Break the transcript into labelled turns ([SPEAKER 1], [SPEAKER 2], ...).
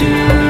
[SPEAKER 1] it